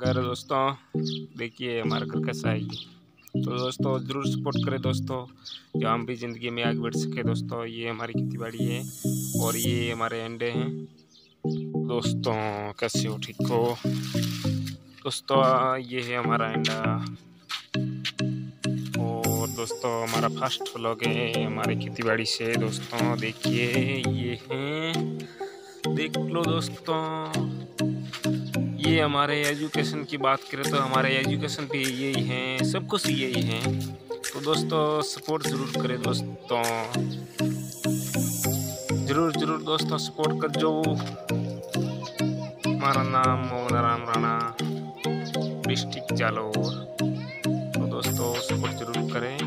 अगर दोस्तों देखिए हमारा घर कैसा है तो दोस्तों ज़रूर सपोर्ट करें दोस्तों जो हम भी ज़िंदगी में आगे बढ़ सके दोस्तों ये हमारी खेती बाड़ी है और ये हमारे अंडे हैं। दोस्तों कैसे हो ठीक हो? दोस्तों ये है हमारा अंडा। और दोस्तों हमारा फ़र्स्ट व्लॉग है हमारे खेती बाड़ी से। दोस्तों देखिए ये हैं। देख लो दोस्तों। ये हमारे एजुकेशन की बात करें तो हमारे एजुकेशन भी यही हैं, सब कुछ यही हैं। तो दोस्तों, सपोर्ट ज़रूर करें दोस्तों। ज़रूर ज़रूर दोस्तों, सपोर्ट कर जो हमारा नाम मोहम्मद राम राणा। डिस्ट्रिक्ट जालोर। तो दोस्तों, सपोर्ट ज़रूर करें।